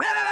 Yes!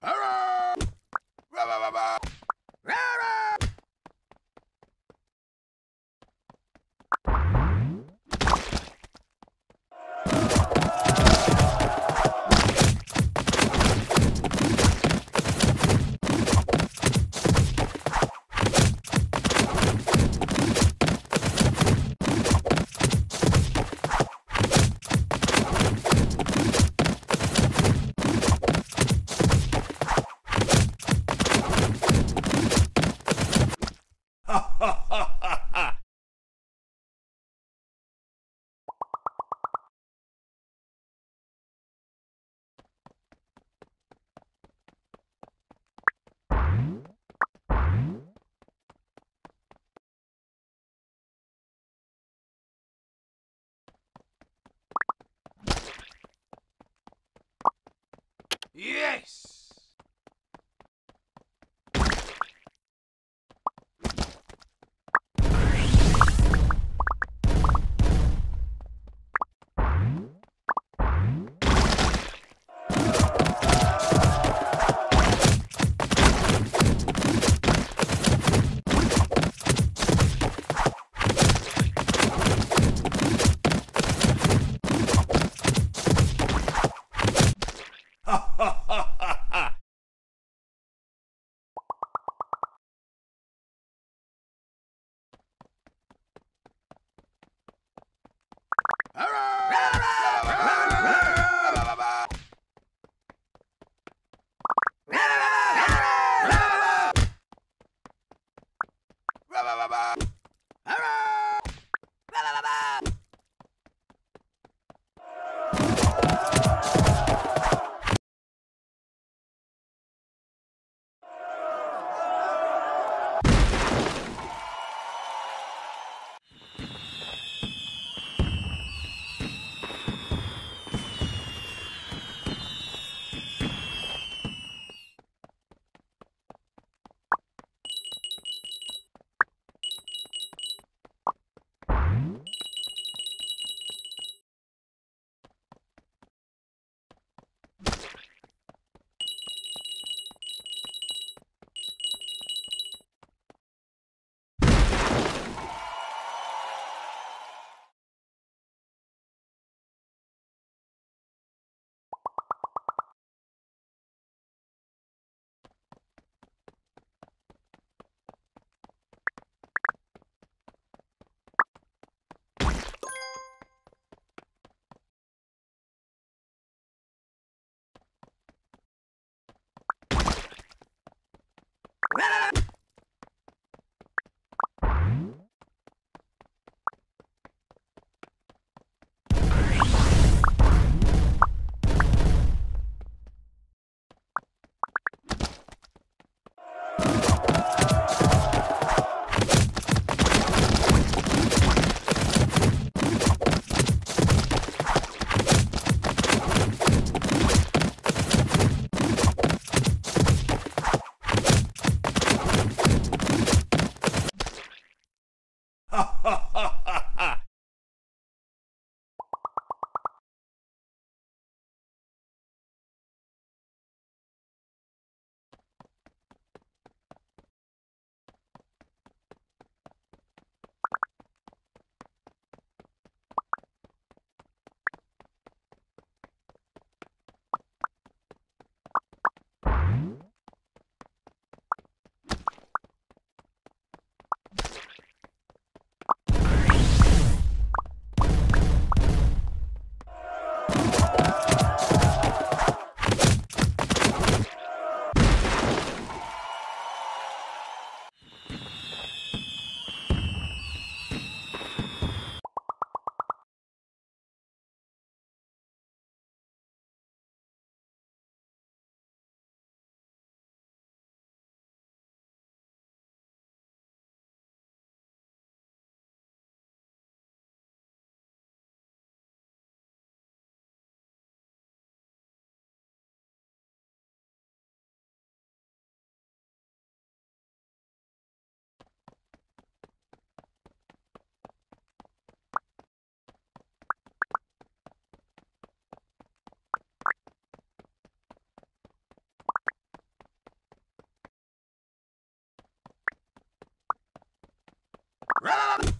Hurrah! Não, não, não. Run!